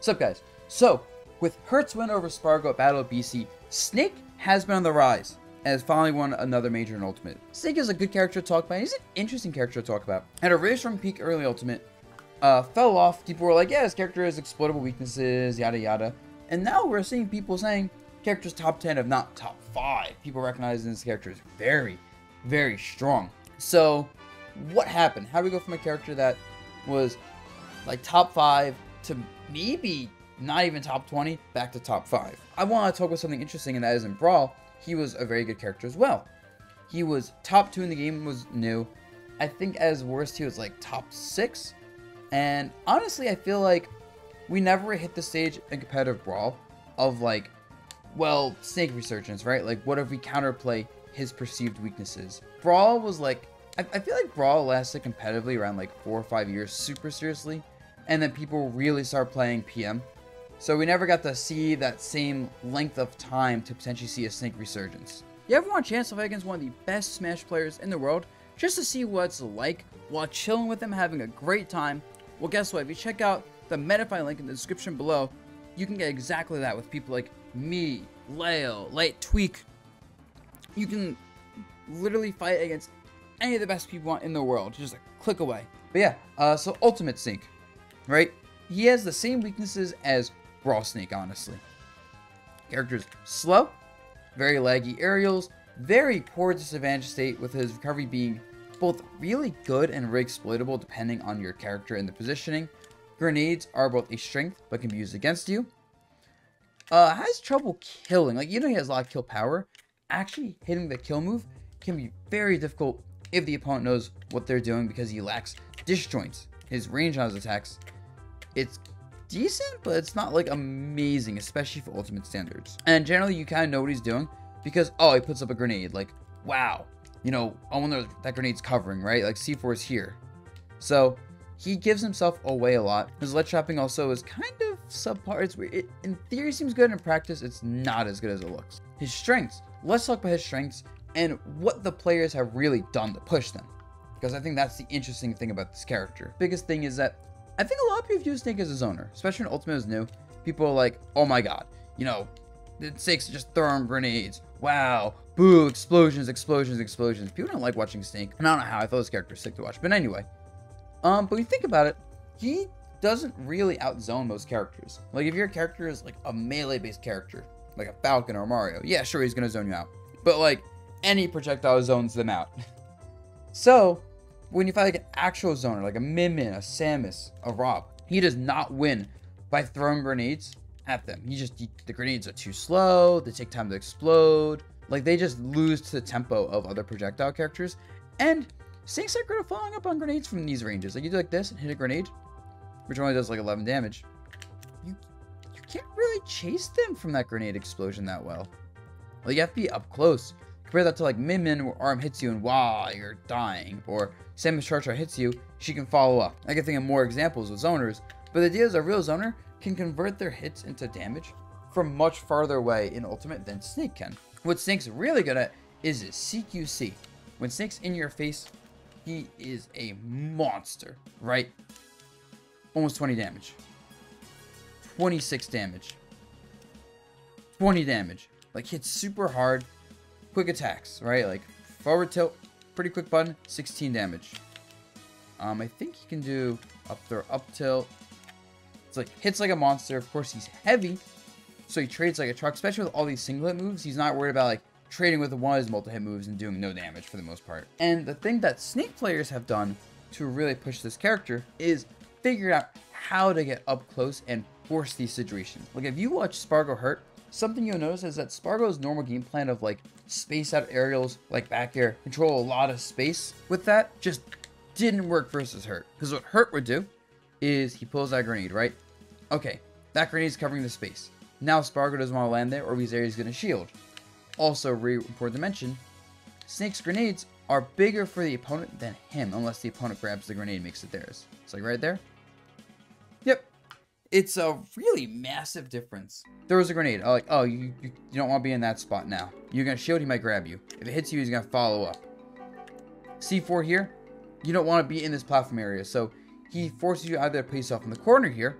What's up, guys? So, with Hurt's win over Spargo at Battle of BC, Snake has been on the rise and has finally won another major in Ultimate. Snake is a good character to talk about. He's an interesting character to talk about. Had a really strong peak early Ultimate, uh, fell off. People were like, yeah, his character has exploitable weaknesses, yada yada. And now we're seeing people saying character's top 10 if not top 5. People recognizing this character is very, very strong. So, what happened? How do we go from a character that was like top 5 to maybe not even top 20 back to top 5? I want to talk about something interesting, and that is in Brawl, he was a very good character as well. He was top 2 in the game, was new. I think as worst, he was like top 6. And honestly, I feel like we never hit the stage in competitive Brawl of like, well, Snake Resurgence, right? Like, what if we counterplay his perceived weaknesses? Brawl was like, I, I feel like Brawl lasted competitively around like four or five years super seriously and then people really start playing PM. So we never got to see that same length of time to potentially see a Snake resurgence. You ever want a chance to fight against one of the best Smash players in the world just to see what it's like while chilling with them, having a great time? Well, guess what? If you check out the Metafy link in the description below, you can get exactly that with people like me, Leo, Light Tweek. You can literally fight against any of the best people in the world, just a click away. But yeah, uh, so Ultimate Snake right? He has the same weaknesses as Brawl Snake, honestly. Character's slow, very laggy aerials, very poor disadvantage state with his recovery being both really good and really exploitable depending on your character and the positioning. Grenades are both a strength but can be used against you. Uh, has trouble killing. Like, you know he has a lot of kill power. Actually hitting the kill move can be very difficult if the opponent knows what they're doing because he lacks disjoints. His range on his attacks it's decent, but it's not like amazing, especially for ultimate standards. And generally, you kind of know what he's doing because, oh, he puts up a grenade. Like, wow, you know, I wonder that grenade's covering, right? Like, C4 is here. So, he gives himself away a lot. His ledge trapping also is kind of subpar. It's weird. It, in theory, seems good. In practice, it's not as good as it looks. His strengths. Let's talk about his strengths and what the players have really done to push them. Because I think that's the interesting thing about this character. Biggest thing is that I think a lot of people view Snake as a zoner, especially when Ultimate is new. People are like, oh my god, you know, Snake's just throwing grenades. Wow, boo, explosions, explosions, explosions. People don't like watching Snake. And I don't know how, I thought this character was sick to watch. But anyway, um, but when you think about it, he doesn't really outzone most characters. Like, if your character is like a melee-based character, like a Falcon or Mario, yeah, sure, he's gonna zone you out. But like, any projectile zones them out. so, when you fight like an actual zoner, like a Min Min, a Samus, a Rob, he does not win by throwing grenades at them. He just, he, the grenades are too slow, they take time to explode. Like, they just lose to the tempo of other projectile characters. And Snake's are following up on grenades from these ranges. Like, you do like this and hit a grenade, which only does like 11 damage. You, you can't really chase them from that grenade explosion that well. Like, you have to be up close. Compare that to like Min Min where arm hits you and wow, you're dying. Or Samus Char hits you, she can follow up. I can think of more examples of zoners, but the idea is a real zoner can convert their hits into damage from much farther away in Ultimate than Snake can. What Snake's really good at is his CQC. When Snake's in your face, he is a monster, right? Almost 20 damage. 26 damage. 20 damage. Like, hits super hard, quick attacks, right? Like forward tilt, pretty quick button, 16 damage. Um, I think he can do up throw, up tilt. It's like hits like a monster. Of course, he's heavy, so he trades like a truck. Especially with all these single hit moves, he's not worried about like trading with one of his multi hit moves and doing no damage for the most part. And the thing that Snake players have done to really push this character is figure out how to get up close and force these situations. Like if you watch Spargo Hurt, something you'll notice is that Spargo's normal game plan of like space out aerials, like back air, control a lot of space with that, just didn't work versus Hurt. Because what Hurt would do is he pulls that grenade, right? Okay, that grenade is covering the space. Now Spargo doesn't want to land there or areas going to shield. Also, to mention, Snake's grenades are bigger for the opponent than him unless the opponent grabs the grenade and makes it theirs. It's like right there. It's a really massive difference. There was a grenade. Oh, like, oh, you, you, you don't want to be in that spot now. You're going to shield, he might grab you. If it hits you, he's going to follow up. C4 here, you don't want to be in this platform area. So he forces you either to place yourself in the corner here,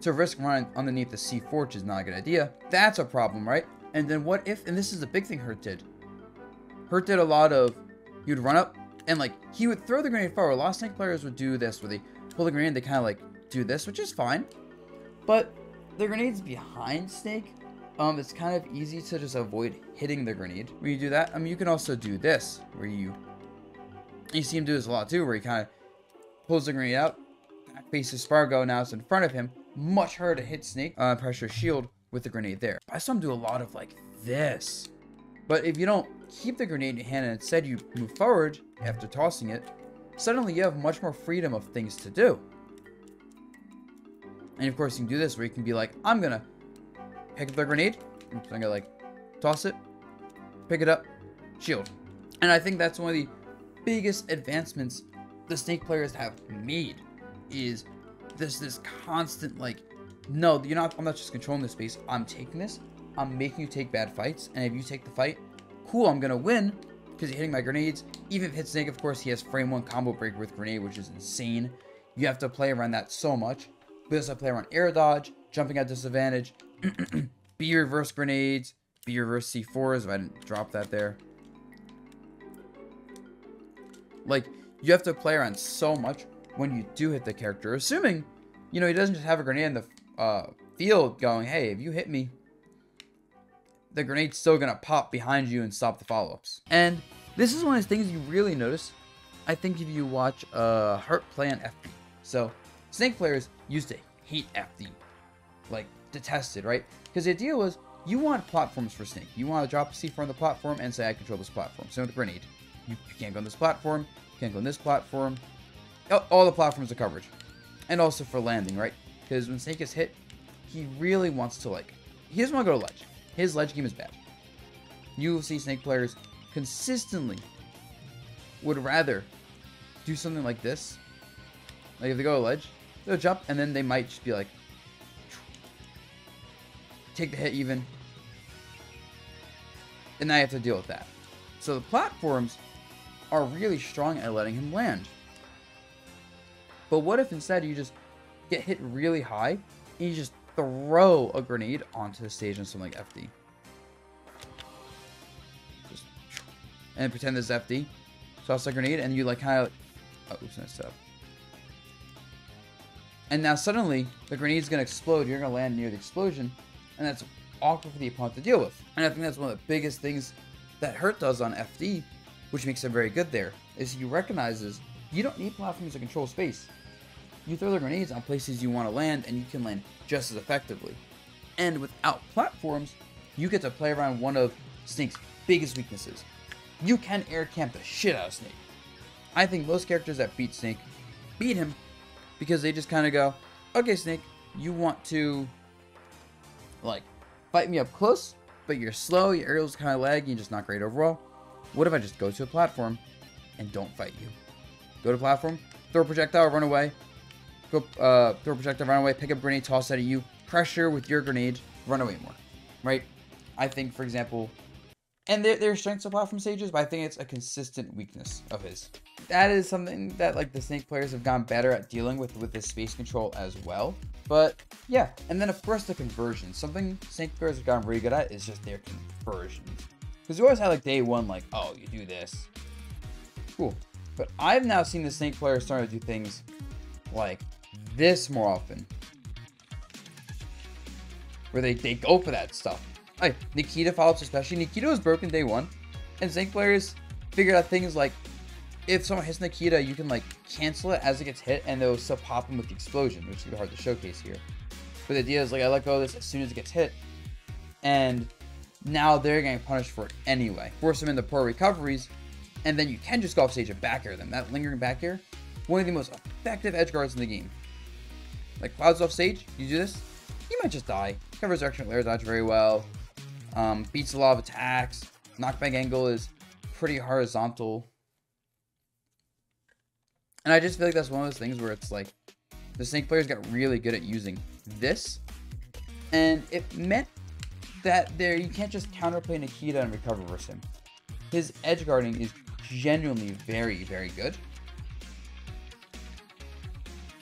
to risk running underneath the C4, which is not a good idea. That's a problem, right? And then what if, and this is the big thing Hurt did. Hurt did a lot of, you'd run up, and like, he would throw the grenade forward. A lot of Snake players would do this, where they pull the grenade, they kind of like do this, which is fine. But the grenade's behind Snake, um, it's kind of easy to just avoid hitting the grenade. When you do that, I mean, you can also do this, where you, you see him do this a lot too, where he kind of pulls the grenade out, faces Spargo, now it's in front of him. Much harder to hit Snake, uh, pressure shield with the grenade there. I saw him do a lot of like this. But if you don't keep the grenade in your hand and instead you move forward after tossing it, suddenly you have much more freedom of things to do. And of course you can do this where you can be like, I'm gonna pick up the grenade. I'm gonna like toss it, pick it up, shield. And I think that's one of the biggest advancements the Snake players have made is this this constant like, no, you're not. I'm not just controlling the space. I'm taking this. I'm making you take bad fights, and if you take the fight, cool, I'm gonna win because you're hitting my grenades. Even if it hits Snake, of course, he has frame one combo breaker with grenade, which is insane. You have to play around that so much. We also play around air dodge, jumping at disadvantage, B reverse grenades, B reverse C4s. If I didn't drop that there. Like, you have to play around so much when you do hit the character, assuming, you know, he doesn't just have a grenade in the uh, field going, hey, if you hit me, the grenade's still gonna pop behind you and stop the follow-ups. And this is one of the things you really notice, I think, if you watch uh, Hurt play on FD. So, Snake players used to hate FD. Like, detested, right? Because the idea was, you want platforms for Snake. You want to drop a C4 on the platform and say, I control this platform. Same with grenade, you, you can't go on this platform, you can't go on this platform. Oh, all the platforms are coverage. And also for landing, right? Because when Snake is hit, he really wants to, like, he doesn't want to go to ledge. His ledge game is bad. You will see Snake players consistently would rather do something like this. Like if they go to ledge, they'll jump and then they might just be like, take the hit even. And you have to deal with that. So the platforms are really strong at letting him land. But what if instead you just get hit really high and you just throw a grenade onto the stage and something like FD? Just, and pretend this FD. Toss a grenade and you like kind of... Oh, oops, messed up. And now suddenly, the grenade's going to explode. You're going to land near the explosion. And that's awkward for the opponent to deal with. And I think that's one of the biggest things that Hurt does on FD, which makes him very good there, is he recognizes you don't need platforms to control space. You throw the grenades on places you want to land, and you can land just as effectively. And without platforms, you get to play around one of Snake's biggest weaknesses. You can air camp the shit out of Snake. I think most characters that beat Snake beat him because they just kind of go, okay, Snake, you want to, like, fight me up close, but you're slow, your aerial's kind of laggy, and just not great overall. What if I just go to a platform and don't fight you? Go to platform, throw a projectile, run away, go uh, throw a projectile, run away, pick up grenade, toss at you, pressure with your grenade, run away more, right? I think, for example, and there are strengths of platform stages, but I think it's a consistent weakness of his. That is something that like the Snake players have gotten better at dealing with with the space control as well. But yeah, and then of course the conversion. Something Snake players have gotten really good at is just their conversion. Because you always had like day one, like, oh, you do this. Cool. But I've now seen the Snake players starting to do things like this more often. Where they, they go for that stuff. Nikita follow-ups especially. Nikita was broken day one. And Snake players figured out things like if someone hits Nikita, you can like cancel it as it gets hit and they'll still pop him with the explosion, which is hard to showcase here. But the idea is like I let go of this as soon as it gets hit. And now they're getting punished for it anyway. Force them into poor recoveries, and then you can just go off stage and back air them. That lingering back air, one of the most effective edge guards in the game. Like Clouds off stage, you do this, you might just die. Covers directional air dodge very well. Um, beats a lot of attacks. Knockback angle is pretty horizontal. And I just feel like that's one of those things where it's like the Snake players got really good at using this. And it meant that there you can't just counterplay Nikita and recover versus him. His edge guarding is genuinely very, very good.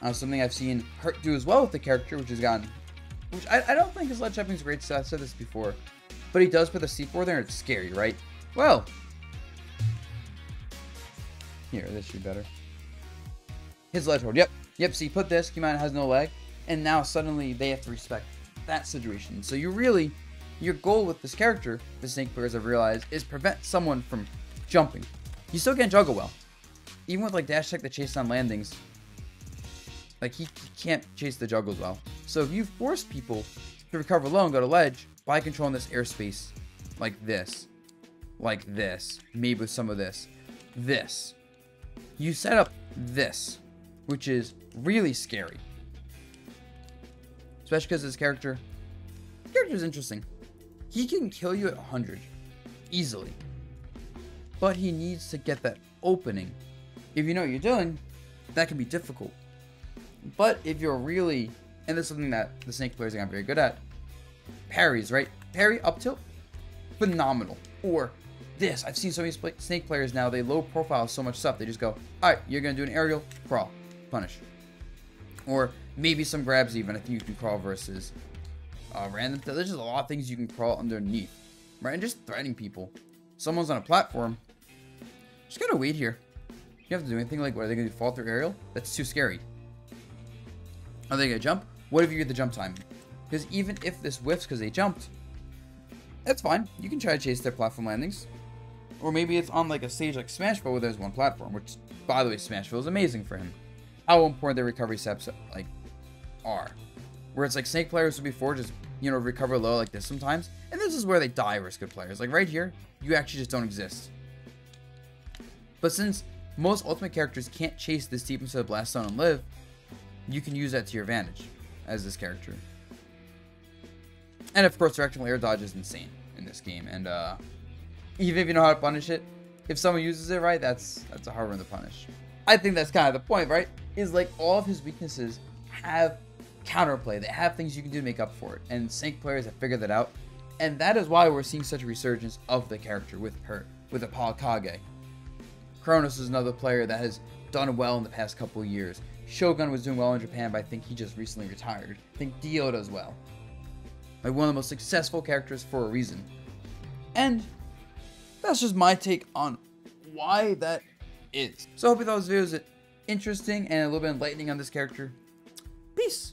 Uh, something I've seen Hurt do as well with the character, which has gotten, which I, I don't think is ledge jumping's great. So I've said this before, but he does put the C4 there, and it's scary, right? Well, here, this should be better. His ledge hold, yep, yep. So you put this, Kimana has no leg, and now suddenly they have to respect that situation. So you really, your goal with this character, the Snake players have realized, is prevent someone from jumping. You still can't juggle well. Even with like dash tech that chase on landings, like he, he can't chase the juggles well. So if you force people to recover low and go to ledge by controlling this airspace like this, like this, maybe with some of this, this, you set up this, which is really scary. Especially because this character, character is interesting. He can kill you at 100 easily, but he needs to get that opening. If you know what you're doing, that can be difficult. But if you're really, and this is something that the Snake players are not very good at, parries, right? Parry up tilt, phenomenal. Or this, I've seen so many Snake players now, they low profile so much stuff, they just go, alright, you're gonna do an aerial, crawl, punish. Or maybe some grabs even, I think you can crawl versus uh, random, there's just a lot of things you can crawl underneath, right? And just threatening people. Someone's on a platform, just gotta wait here. You have to do anything like, what, are they gonna do, fall through aerial? That's too scary. Are they gonna jump? What if you get the jump time? Because even if this whiffs because they jumped, that's fine. You can try to chase their platform landings. Or maybe it's on like a stage like Smashville where there's one platform, which by the way, Smashville is amazing for him. How important their recovery steps like are. Where it's like Snake players would before just, you know, recover low like this sometimes. And this is where they die versus good players. Like right here, you actually just don't exist. But since most ultimate characters can't chase this deep into the blast zone and live, you can use that to your advantage as this character. And of course, directional air dodge is insane in this game, and uh, even if you know how to punish it, if someone uses it right, that's that's a hard one to punish. I think that's kind of the point, right? Is like all of his weaknesses have counterplay. They have things you can do to make up for it, and Snake players have figured that out, and that is why we're seeing such a resurgence of the character with her, with Apollo Kage. Kronos is another player that has done well in the past couple years. Shogun was doing well in Japan, but I think he just recently retired. I think Dio does well. Like one of the most successful characters for a reason. And that's just my take on why that is. So I hope you thought this video was interesting and a little bit enlightening on this character. Peace!